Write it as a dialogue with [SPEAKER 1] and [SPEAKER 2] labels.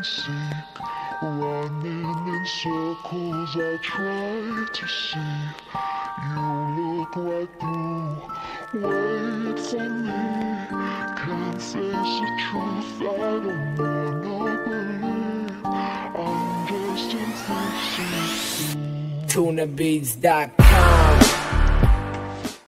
[SPEAKER 1] and seek. Running in circles, I try to see. You look right through. Wait for me. Can't face the truth. I don't wanna believe. I'm just a impatient.
[SPEAKER 2] TunaBeats.com